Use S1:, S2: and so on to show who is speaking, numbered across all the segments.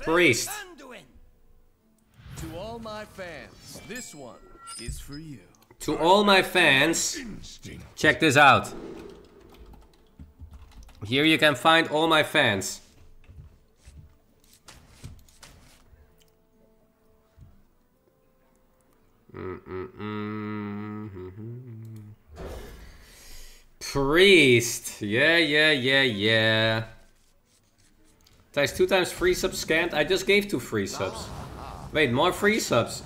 S1: Priest.
S2: To all my fans, this one is for you.
S1: To all my fans, check this out. Here you can find all my fans. Priest. Yeah, yeah, yeah, yeah. Times two times free subs scanned. I just gave two free subs. Wait, more free subs.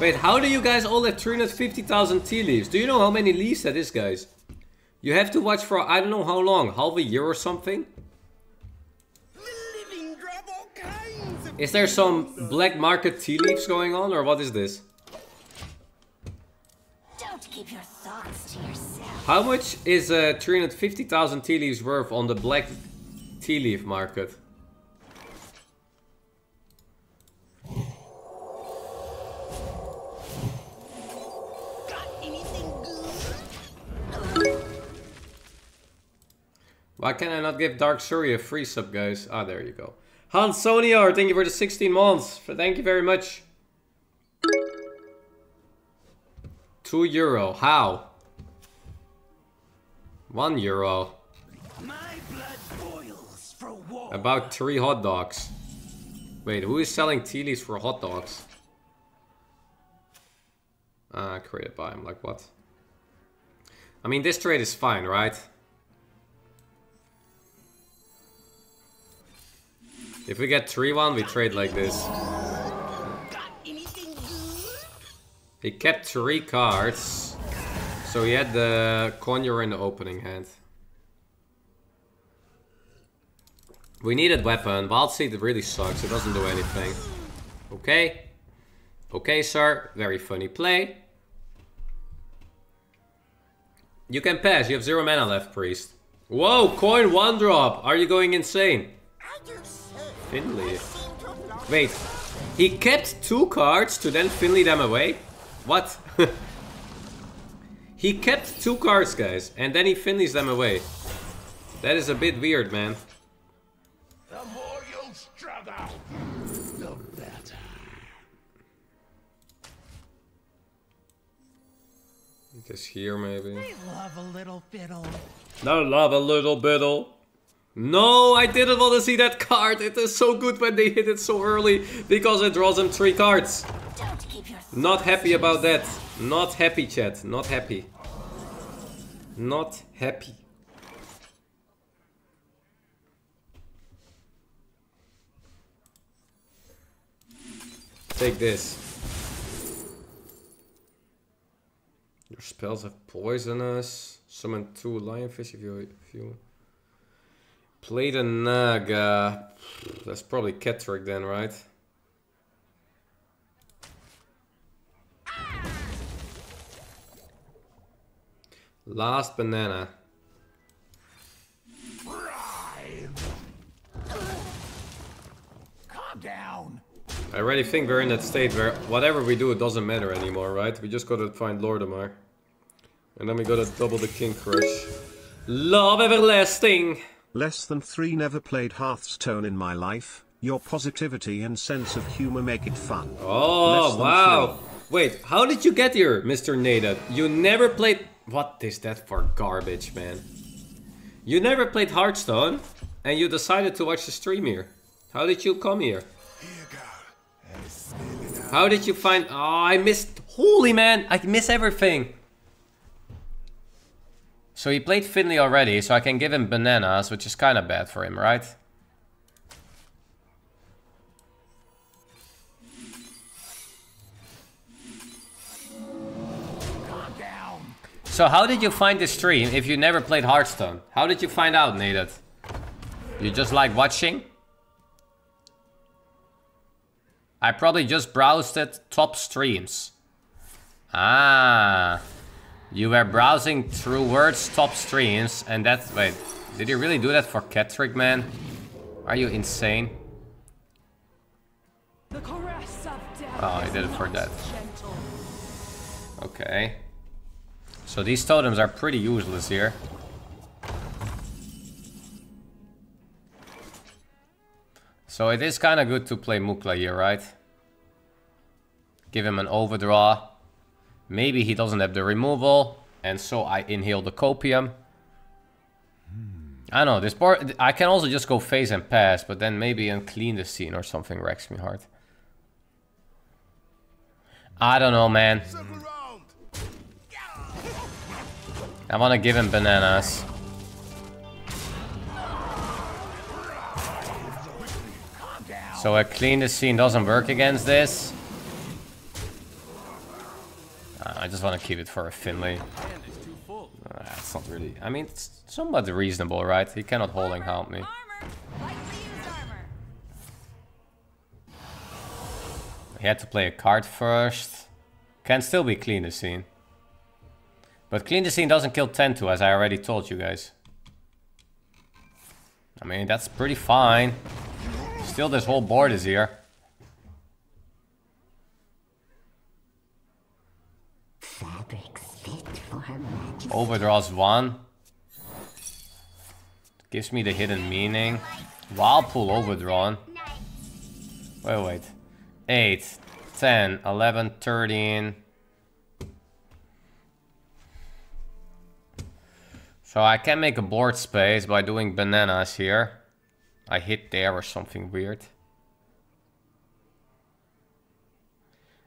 S1: Wait, how do you guys all have 350,000 tea leaves? Do you know how many leaves that is, guys? You have to watch for I don't know how long, half a year or something? Is there some black market tea leaves going on, or what is this?
S3: Don't keep your thoughts to yourself.
S1: How much is uh, 350,000 tea leaves worth on the black tea leaf market? Why can I not give Dark Surrey a free sub, guys? Ah, there you go. Hans Soniar, thank you for the 16 months. Thank you very much. 2 euro. How? 1 euro. About 3 hot dogs. Wait, who is selling tea leaves for hot dogs? Ah, created by him. Like what? I mean, this trade is fine, right? If we get 3-1, we trade like this. He kept three cards. So he had the Conjurer in the opening hand. We needed weapon. Wild Seed really sucks. It doesn't do anything. Okay. Okay, sir. Very funny play. You can pass. You have zero mana left, Priest. Whoa, coin one drop. Are you going insane? Finley. Wait, he kept two cards to then Finley them away? What? he kept two cards, guys, and then he Finleys them away. That is a bit weird, man.
S4: The more you struggle, the better.
S1: Just here, maybe.
S4: Love a little fiddle.
S1: I love a little biddle. No, I didn't want to see that card. It is so good when they hit it so early because it draws them three cards.
S3: Don't keep your
S1: Not happy about that. Not happy, chat. Not happy. Not happy. Take this. Your spells have poisonous. Summon two lionfish if you if you played the naga. Uh, that's probably Ketrick then, right? Last banana.
S4: Calm down.
S1: I already think we're in that state where whatever we do, it doesn't matter anymore, right? We just gotta find Lor'themar. And then we gotta double the King Krush. Love everlasting!
S5: Less than three never played Hearthstone in my life. Your positivity and sense of humor make it fun.
S1: Oh, wow! Wait, how did you get here, Mr. Naded? You never played... What is that for garbage, man? You never played Hearthstone, and you decided to watch the stream here. How did you come here? How did you find... Oh, I missed... Holy man, I miss everything. So he played Finley already, so I can give him bananas, which is kind of bad for him, right? So how did you find this stream if you never played Hearthstone? How did you find out, Naded? You just like watching? I probably just browsed it top streams. Ah. You were browsing through words top streams and that's wait, did you really do that for Ketrick, man? Are you insane?
S6: The caress of death
S1: Oh, he
S6: is
S1: did it for that. Okay. So these totems are pretty useless here. So it is kind of good to play Mukla here, right? Give him an overdraw. Maybe he doesn't have the removal. And so I inhale the copium. I know, this part, I can also just go phase and pass, but then maybe unclean the scene or something wrecks me hard. I don't know, man. I want to give him bananas. So a clean the scene doesn't work against this. Uh, I just want to keep it for a Finley.
S2: Hand is too full.
S1: Uh, it's not really... I mean, it's somewhat reasonable, right? He cannot holding help me.
S6: Armor. Lightly used armor.
S1: He had to play a card first. Can still be clean the scene. But clean the scene doesn't kill 10-2, as I already told you guys. I mean, that's pretty fine. Still, this whole board is here. Overdraws one. Gives me the hidden meaning. Whirlpool overdrawn. Wait, wait. 8, 10, 11, 13. So I can make a board space by doing bananas here. I hit there or something weird.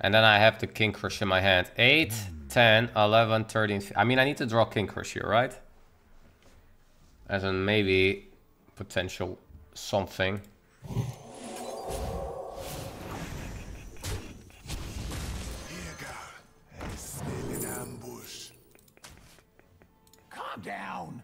S1: And then I have the King Krush in my hand. 8, 10, 11, 13. I mean, I need to draw King Krush here, right? As in maybe potential something.
S4: Calm down.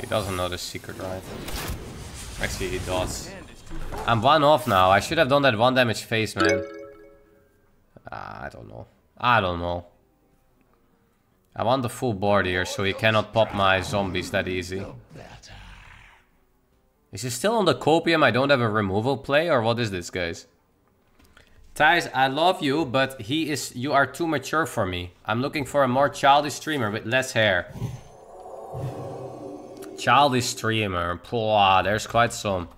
S1: He doesn't know the secret, right? Actually, he does. I'm one off now. I should have done that one damage face, man. Ah, I don't know. I don't know. I want the full board here, so he cannot pop my zombies that easy. Is he still on the copium? I don't have a removal play, or what is this, guys? Thijs, I love you, but he is. You are too mature for me. I'm looking for a more childish streamer with less hair. Childish streamer. Pwah, there's quite some.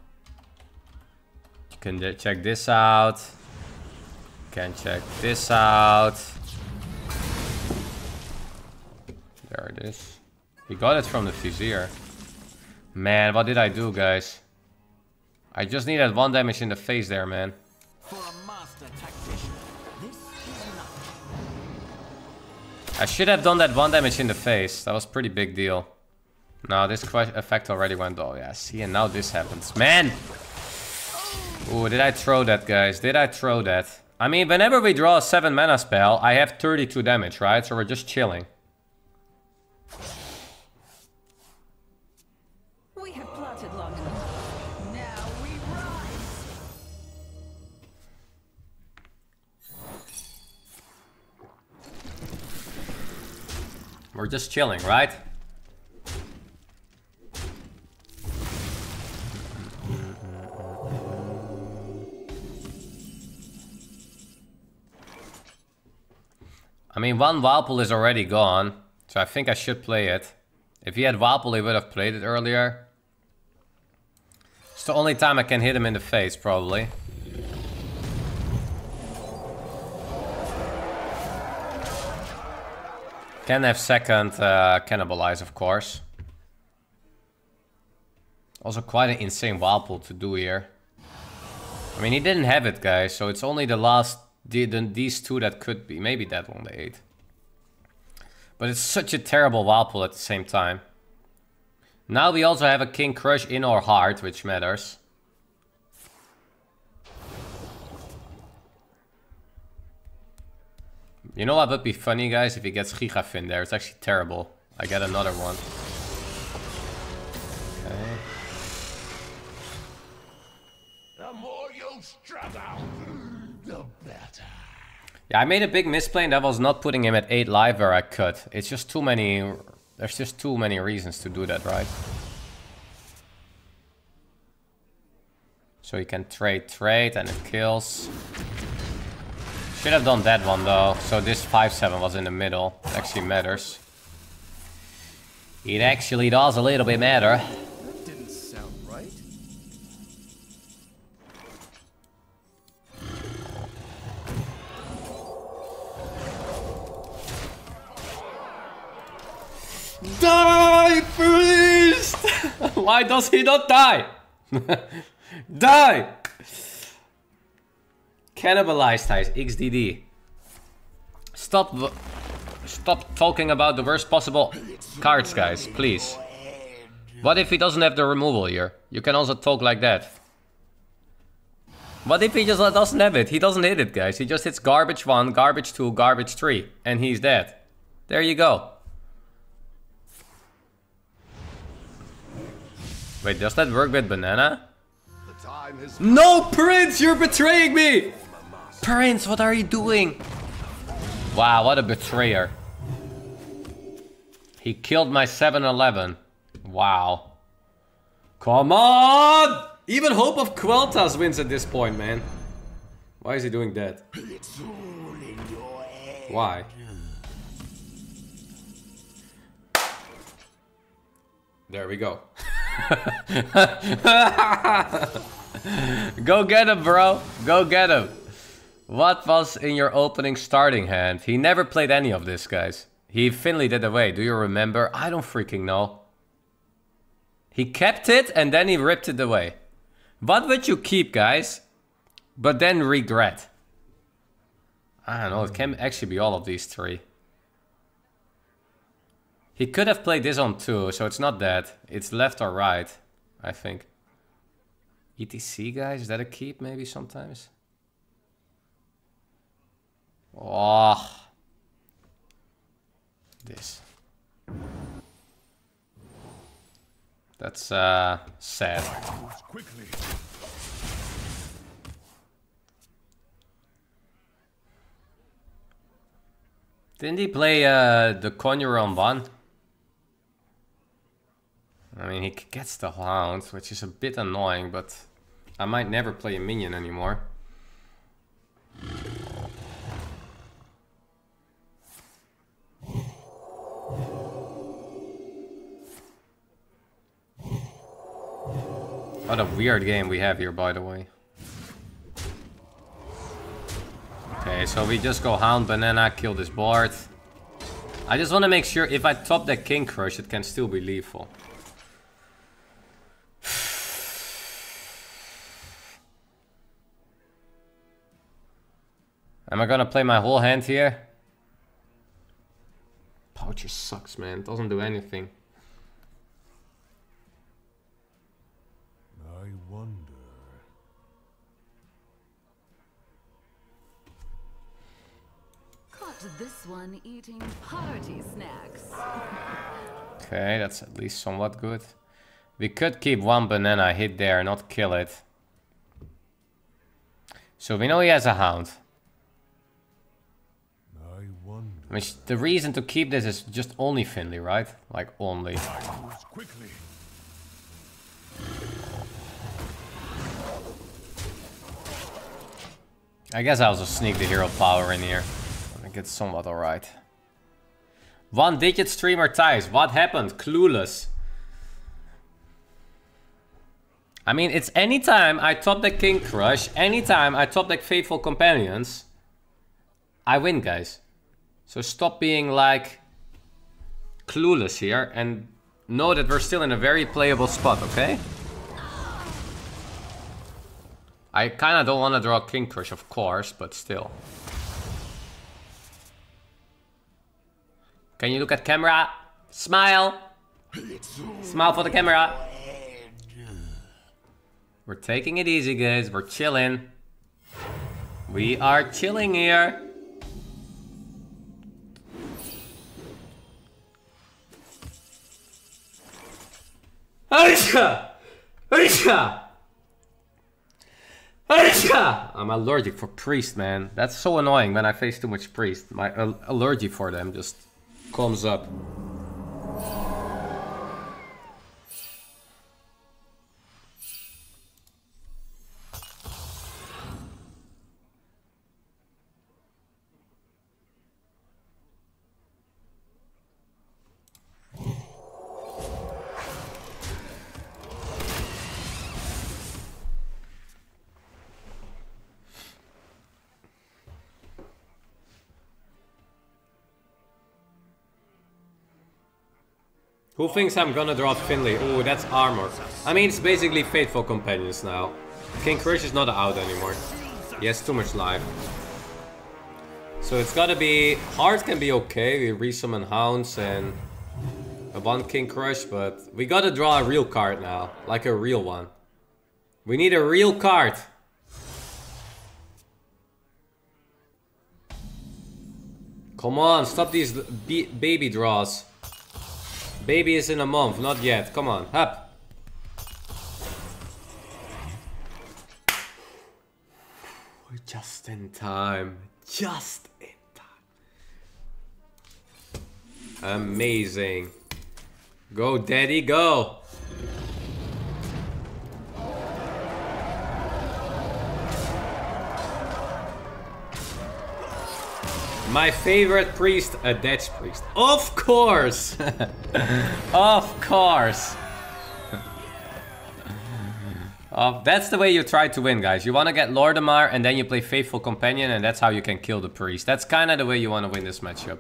S1: You can check this out. Can check this out. There it is. He got it from the Vizier. Man, what did I do, guys? I just needed one damage in the face there, man.
S4: For a master tactician, this is.
S1: I should have done that one damage in the face. That was pretty big deal. No, this effect already went. Oh, yeah, see, and now this happens. Man! Ooh, did I throw that, guys? Did I throw that? I mean, whenever we draw a 7 mana spell, I have 32 damage, right? So we're just chilling.
S6: We have plotted long enough. Now we rise.
S1: We're just chilling, right? I mean, one Whirlpool is already gone, so I think I should play it. If he had Whirlpool, he would have played it earlier. It's the only time I can hit him in the face, probably. Can have second uh, cannibalize, of course. Also quite an insane Whirlpool to do here. I mean, he didn't have it, guys, so it's only the last, the, the, these two that could be. Maybe that one they ate. But it's such a terrible Whirlpool at the same time. Now we also have a King Krush in our heart, which matters. You know what would be funny, guys, if he gets Gigafin there? It's actually terrible. I get another one. Yeah, I made a big misplay and that was not putting him at 8 live where I could. It's just too many... There's just too many reasons to do that, right? So he can trade, trade, and it kills. Should have done that one though. So this 5-7 was in the middle. It actually matters. It actually does a little bit matter. Die, priest! Why does he not die? die! Cannibalized ties, XDD. Stop, stop talking about the worst possible cards, guys, please. What if he doesn't have the removal here? You can also talk like that. What if he just doesn't have it? He doesn't hit it, guys. He just hits garbage 1, garbage 2, garbage 3, and he's dead. There you go. Wait, does that work with banana?
S2: The time has
S1: No, Prince, you're betraying me! Prince, what are you doing? Wow, what a betrayer. He killed my 7-Eleven. Wow. Come on! Even Hope of Quel'Thalas wins at this point, man. Why is he doing that? Why? There we go. Go get him, bro. Go get him. What was in your opening starting hand? He never played any of this, guys. He Finley did away. Do you remember? I don't freaking know. He kept it and then he ripped it away. What would you keep, guys? But then regret. I don't know. It can actually be all of these three. He could have played this on two, so it's not that. It's left or right, I think. ETC, guys? Is that a keep maybe sometimes? Oh. This. That's uh sad. Didn't he play uh, the Conjurer on one? I mean, he gets the Hound, which is a bit annoying, but I might never play a minion anymore. What a weird game we have here, by the way. Okay, so we just go Hound, Banana, kill this board. I just want to make sure if I top that King Krush, it can still be lethal. Am I gonna play my whole hand here? Poacher sucks, man. Doesn't do anything.
S2: I wonder.
S6: Caught this one eating party snacks.
S1: Okay, that's at least somewhat good. We could keep one banana hit there, not kill it. So we know he has a hound.
S2: I wonder.
S1: I mean, the reason to keep this is just only Finley, right? Like, only. I guess I'll just sneak the hero power in here. I think it's somewhat alright. One digit streamer ties. What happened? Clueless. I mean, it's anytime I top deck King Krush, anytime I top deck Faithful Companions, I win, guys. So stop being like clueless here and know that we're still in a very playable spot, okay? I kind of don't want to draw King Krush, of course, but still. Can you look at camera? Smile! Smile for the camera! We're taking it easy, guys. We're chilling. We are chilling here. Aisha! Aisha! I'm allergic for priest, man. That's so annoying when I face too much priest. My al allergy for them just comes up. Who thinks I'm gonna draw Finley? Oh, that's armor. I mean, it's basically Faithful Companions now. King Krush is not out anymore. He has too much life. So it's gotta be... Heart can be okay, we resummon Hounds and... A one King Krush, but we gotta draw a real card now. Like a real one. We need a real card. Come on, stop these baby draws. Baby is in a month, not yet. Come on, up. Oh, just in time. Just in time. Amazing. Go, daddy, go. My favorite priest, a Dutch priest. Of course! of course! uh, that's the way you try to win, guys. You want to get Lor'themar and then you play Faithful Companion and that's how you can kill the priest. That's kind of the way you want to win this matchup.